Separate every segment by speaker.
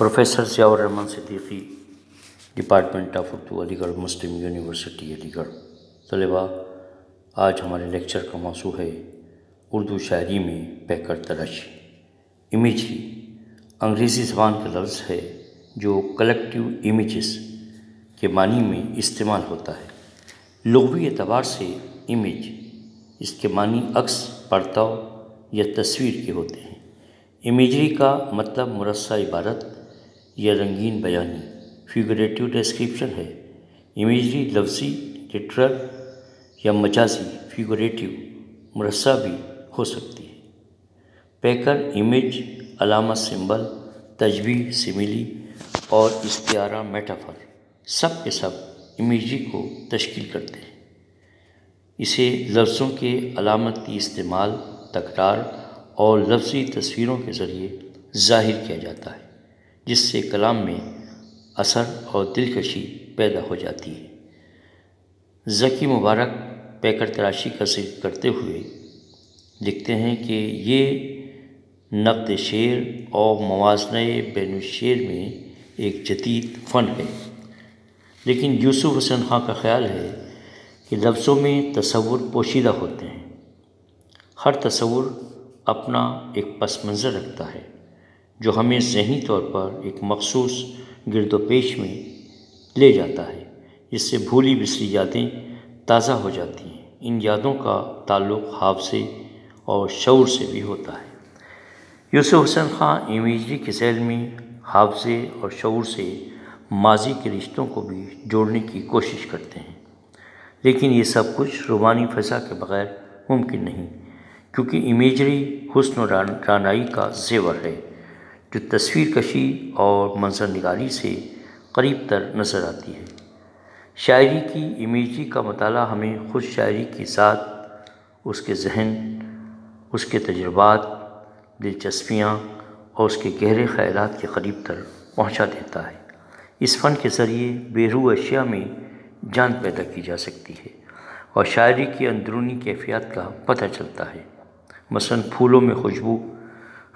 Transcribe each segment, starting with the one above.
Speaker 1: Professor Ziaur Rahman Siddiqui department of Urdu Aligarh Muslim university Aligarh तलबा आज हमारे lecture का मौसू है उर्दू शायरी में पैकर तराशी। इमेजरी अंग्रेज़ी ज़बान का लफ्ज़ है जो कलेक्टिव इमेजेस के मानी में इस्तेमाल होता है। लघवी एतबार से इमेज इसके मानी अक्स परताव या तस्वीर के होते हैं। इमेजरी का मतलब मुरस्सा इबारत या रंगीन बयानी। फिगरेटिव डिस्क्रिप्शन है। इमेजरी लफ्ज़ी लिटरल या मजाजी फिगरेटिव मरसा भी हो सकती है। पैकर इमेज अलामत सिंबल तजवी सिमिली और इस्तारा मेटाफर सब के सब इमेजरी को तश्कील करते हैं। इसे लफ्ज़ों के अलामती इस्तेमाल, तकरार और लफ्ज़ी तस्वीरों के ज़रिए ज़ाहिर किया जाता है। जिससे कलाम में असर और दिलकशी पैदा हो जाती है। ज़की मुबारक पैकर तराशी का ज़िक्र करते हुए लिखते हैं कि ये नकद शेर और मवाजन बैन शेर में एक जदीद फ़न है। लेकिन यूसुफ हसन खां का ख्याल है कि लफ्ज़ों में तसवुर पोशीदा होते हैं। हर तस्वुर अपना एक पस मंज़र रखता है। जो हमें जहनी तौर पर एक मखसूस गिरदोपेश में ले जाता है। इससे भूली बिसरी यादें ताज़ा हो जाती हैं। इन यादों का ताल्लुक़ हाफसे और शौर से भी होता है। यूसुफ हसन खां इमेजरी के सैल में हाफजे और शौर से माजी के रिश्तों को भी जोड़ने की कोशिश करते हैं। लेकिन ये सब कुछ रूबानी फ़ज़ा के बग़ैर मुमकिन नहीं, क्योंकि इमेजरी हुस्न रानाई का जेवर है। जो तस्वीर कशी और मंजर निगारी से करीब तर नज़र आती है। शायरी की इमेजी का मताला हमें खुद शायरी के साथ, उसके जहन, उसके तजुर्बात, दिलचस्पियाँ और उसके गहरे ख्याल के करीब तर पहुँचा देता है। इस फ़न के ज़रिए बेरू अशिया में जान पैदा की जा सकती है और शायरी की अंदरूनी कैफियत का पता चलता है। मसन फूलों में खुशबू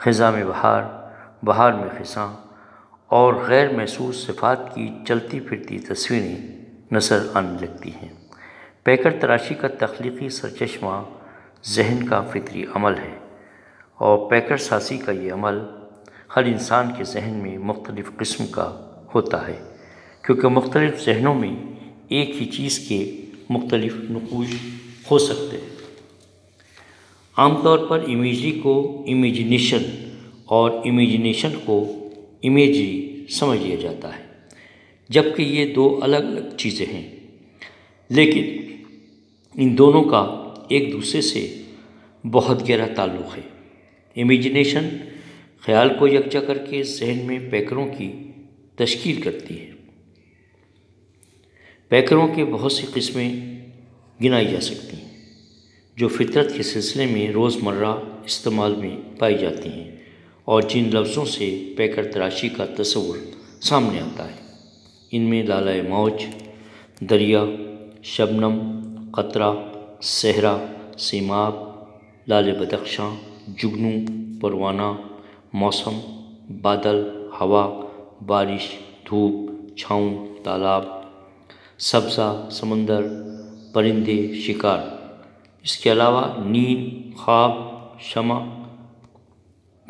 Speaker 1: ख़ज़ा में बहार बहार में ख़िसा और गैर महसूस सिफात की चलती फिरती तस्वीरें नज़र आने लगती हैं। पैकर तराशी का तख्लीकी सरचश्मा जहन का फितरी अमल है और पैकर सासी का ये अमल हर इंसान के जहन में मुख्तलिफ़ किस्म का होता है, क्योंकि मुख्तलिफ़ जहनों में एक ही चीज़ के मुख्तलिफ़ नकूश हो सकते हैं। आमतौर पर इमेजरी को इमेजिनेशन और इमेजिनेशन को इमेजरी समझ लिया जाता है, जबकि ये दो अलग अलग चीज़ें हैं। लेकिन इन दोनों का एक दूसरे से बहुत गहरा ताल्लुक़ है। इमेजिनेशन ख्याल को यकजा करके जहन में पैकरों की तश्कील करती है। पैकरों के बहुत सी किस्में गिनाई जा सकती हैं, जो फितरत के सिलसिले में रोज़मर्रा इस्तेमाल में पाई जाती हैं। और जिन लफ्ज़ों से पैकर तराशी का तस्वुर सामने आता है, इनमें लाला मौज, दरिया, शबनम, कतरा, सहरा, सीमाब, लाल बदख्शां, जुगनू, परवाना, मौसम, बादल, हवा, बारिश, धूप, छाँव, तालाब, सब्ज़ा, समंदर, परिंदे, शिकार। इसके अलावा नींद ख्वाब शमा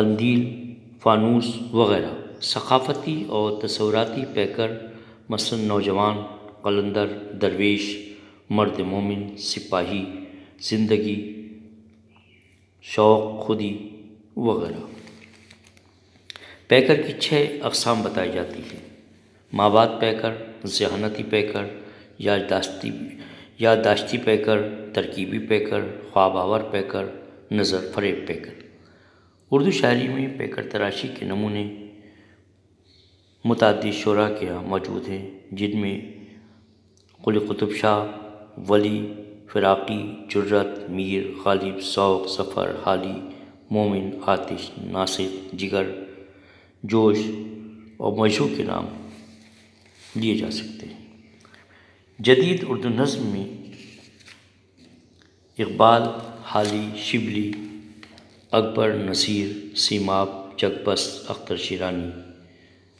Speaker 1: कंदील फानूस वगैरह। सकाफ़ती और तस्वराती पैकर, मसन नौजवान, कलंदर, दरवेश, मर्द मोमिन, सिपाही, ज़िंदगी, शौक़, खुदी वगैरह। पैकर की छः अकसाम बताई जाती हैं। माबाद पैकर, जहानती पैकर, याददाश्ती याददाश्ती पैकर, तरकीबी पैकर ख्वाबावर पैकर नज़र फरेब पैकर। उर्दू शायरी में पेकर तराशी के नमूने मुतद शुरा के यहाँ मौजूद हैं, जिनमें कुल कुतुब शाह, वली, फ़िराक़ी, जुर्रत, मीर, गालिब शौक़ सफ़र, हाली, मोमिन, आतिश, नासिर, जिगर, जोश और मशहू के नाम लिए जा सकते हैं। जदीद उर्दू नज़म में इकबाल, हाली, शिबली अकबर, नसीर सीमाब जगबस अख्तर, शिरानी,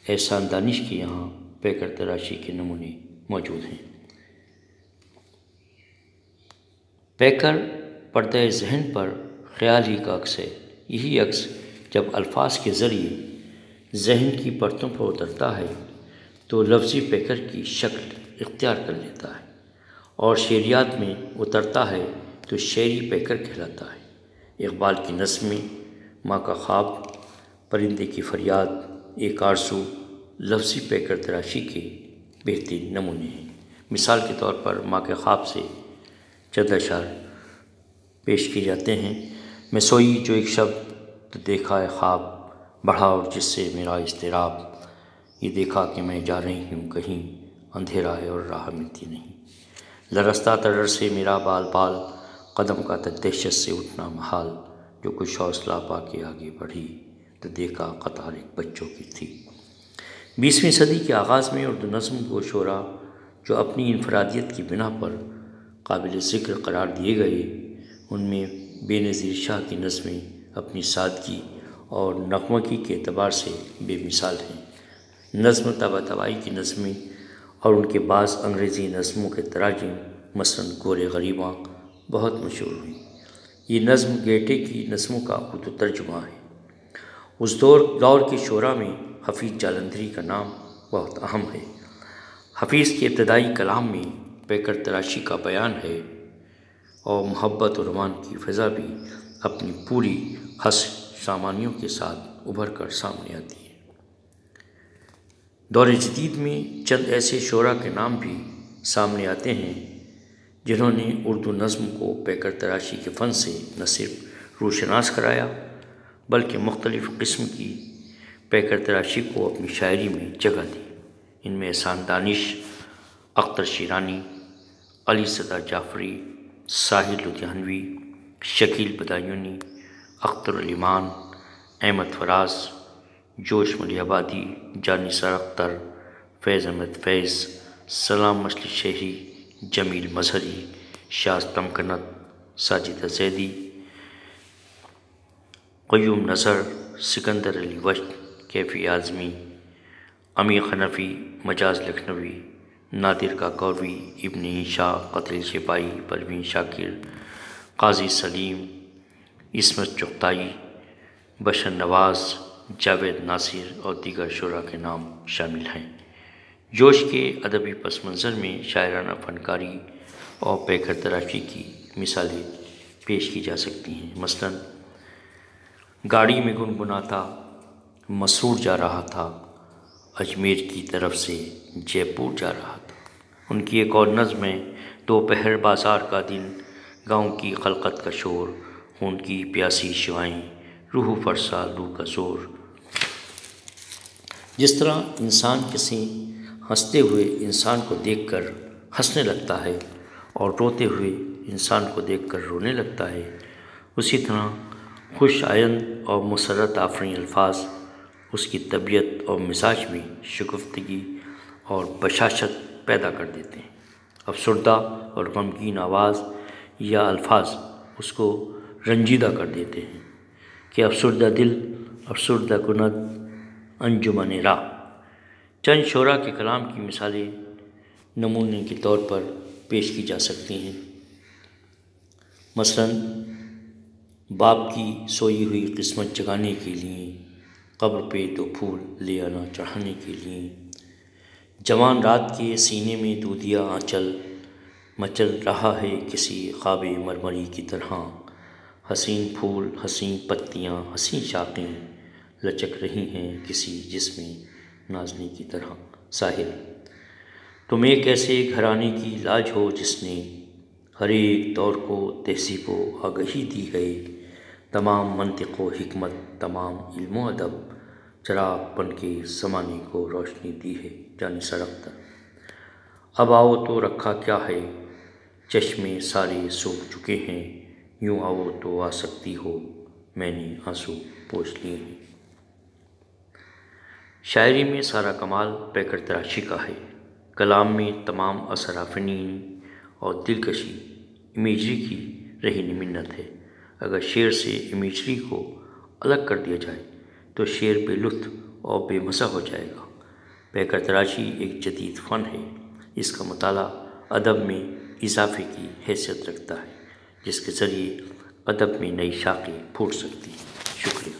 Speaker 1: एहसान दानिश के यहाँ पैकर तराशी के नमूने मौजूद हैं। पैकर पर्द जहन पर ख्याल ही का अक्स है। यही अक्स जब अल्फाज के ज़रिए जहन की परतों पर उतरता है तो लफ्ज़ी पैकर की शक्ल इख्तियार कर लेता है और शेरियात में उतरता है तो शेरी पैकर कहलाता है। इकबाल की नस्में, माँ का ख्वाब, परिंदे की फरियाद, एक आरसू लफ्ज़ी पैकर तराशी के बेहतरीन नमूने हैं। मिसाल के तौर पर माँ के ख्वाब से चंद अशार पेश किए जाते हैं। मैं सोई जो एक शब्द तो देखा है ख्वाब, बढ़ा और जिससे मेरा इसतराब ये देखा कि मैं जा रही हूँ कहीं, अंधेरा है और राह मिलती नहीं। लरस्ता तडर से मेरा बाल बाल कदम का तदहशत से उठना महाल, जो कुछ हौसला पा के आगे बढ़ी तो देखा कतार एक बच्चों की थी। बीसवीं सदी के आगाज़ में उर्दू नज़म को शोरा, जो अपनी इनफरादियत की बिना पर काबिल ज़िक्र करार दिए गए, उनमें बेनज़ीर शाह की नज़में अपनी सादगी और नकमकी के अतबार से बेमिसाल हैं। नज़म तबा तबाई की नज़में और उनके बाद अंग्रेज़ी नज़मों के तराजिम मसलन गोरे गरीबा बहुत मशहूर हुई। ये नज़म गेटे की नज़मों का उर्दू तर्जुमा है। उस दौर दौर के शरा में हफीज़ जालंधरी का नाम बहुत अहम है। हफीज़ के इब्तदाई कलाम में पैकर तराशी का बयान है और मोहब्बत और रमान की फ़ज़ा भी अपनी पूरी हस सामानियों के साथ उभर कर सामने आती है। दौर जदीद में चंद ऐसे शरा के नाम भी सामने आते हैं जिन्होंने उर्दू नज़म को पैकर तराशी के फ़न से न सिर्फ़ रोशनास कराया, बल्कि मुख्तलिफ़ किस्म की पैकर तराशी को अपनी शायरी में जगह दी। इनमें एहसान दानिश, अख्तर शिरानी, अली सदा जाफरी साहिर लुधियानवी, शकील बदायूनी, अख्तर अलीमान, अहमद फराज, जोश मलियाबादी जानिसर अख्तर, फैज़ अहमद फैज़, सलाम मछली शहरी जमील मजहरी शाज तमकनत साजिद जैदी क्यूम नज़र सिकंदर अली वश कैफ़ी आज़मी, अमीर खनफ़ी मजाज लखनवी, नादिर का कौरवी इबन शाह, कतल शिपाही परवीन शाकिर, काजी सलीम, इसमत चुगताई, बशर नवाज़, जावेद नासिर और दीगर शुरा के नाम शामिल हैं। जोश के अदबी पस मंज़र में शायराना फ़नकारी और पैकर तराशी की मिसालें पेश की जा सकती हैं। मसलन, गाड़ी में गुनगुनाता मसूर जा रहा था, अजमेर की तरफ़ से जयपुर जा रहा था। उनकी एक और नज़म है दोपहर बाज़ार का दिन, गाँव की खलकत का शोर, खून की प्यासी शिवाएँ, रूह फरसा, लू का शोर जिस तरह इंसान किसी हँसते हुए इंसान को देखकर हंसने लगता है और रोते हुए इंसान को देखकर रोने लगता है। उसी तरह खुश आयन और मसरत आफरी अल्फाज, उसकी तबीयत और मिजाज में शगुफ्तगी और बशाशत पैदा कर देते हैं। अफसरदा और गमगीन आवाज़ या अल्फाज उसको रंजीदा कर देते हैं कि अफसरदा दिल, अफसरदा कुनत अंजुमन रा चंद शरा के कलाम की मिसालें नमूने के तौर पर पेश की जा सकती हैं। मसलन, बाप की सोई हुई किस्मत जगाने के लिए, कब्र पे तो फूल ले आना चढ़ाने के लिए, जवान रात के सीने में दूधिया आंचल, मचल रहा है किसी ख्वाब मरमरी की तरह, हसीन फूल, हसीन पत्तियाँ हसी शाखें लचक रही हैं किसी जिसमें नाजनी की तरह, साहिल। तुम एक ऐसे घराने की लाज हो जिसने हर एक दौर को तहसीब व आगही दी है तमाम मंतिक व हमत तमाम इल्म अदब चराग बन के ज़माने को रोशनी दी है जानी तर अब आओ तो रखा क्या है? चश्मे सारे सूख चुके हैं। यूँ आओ तो आ सकती हो। मैंने आँसू पोछ लिए हैं। शायरी में सारा कमाल पैकर तराशी का है। कलाम में तमाम असराफनीन और दिलकशी इमेजरी की रही मिन्नत है। अगर शेर से इमेजरी को अलग कर दिया जाए तो शेर बेलुत्फ और बेमसा हो जाएगा। पैकर तराशी एक जदीद फ़न है। इसका मताल अदब में इजाफे की हैसियत रखता है, जिसके ज़रिए अदब में नई शाखें फूट सकती हैं। शुक्रिया।